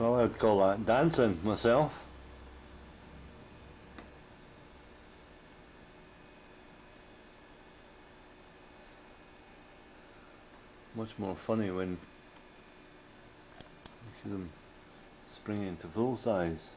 Well, I would call that dancing myself. Much more funny when you see them springing to full size.